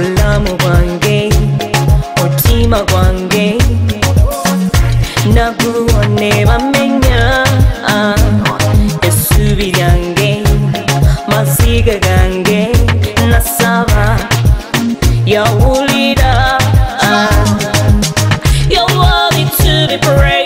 mulamu gwange mutima gwange nakubone bamenya ah, esubi lyange masiga gange nasaba yawulira ah, Your world needs to be praised.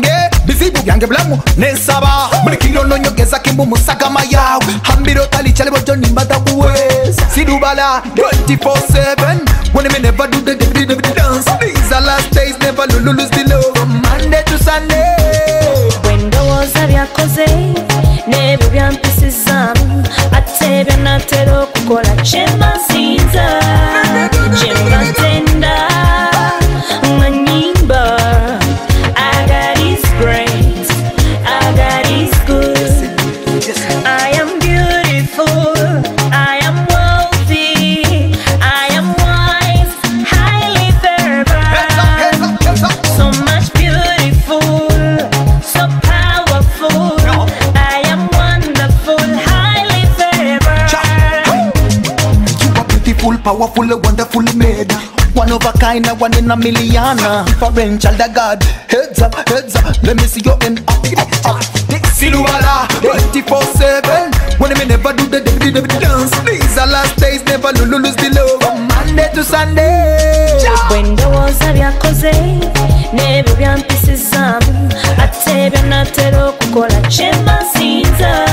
byange bizibu byange bulamu nesaba bulikiro nonyogeza kimbu musagama yawe hambira otalichale bojo nimbata kuweza sidubala 24-7 when me never do the, the, the, the dance these are last days never lulu lose the love from Monday to Sunday ndowooza byakoze n'ebyo byampisizaamu ate byanatera okukola kyemaze beautiful, powerful, wonderfully made. One of a kind, a one in a million. Foreign child of God, heads up, heads up. Let me see your in Siluala, 24 7. When I may never do the dance, these are last days, never lose the love. From Monday to Sunday. When the walls are your cause, never be on pieces. I tell you not to call a chamber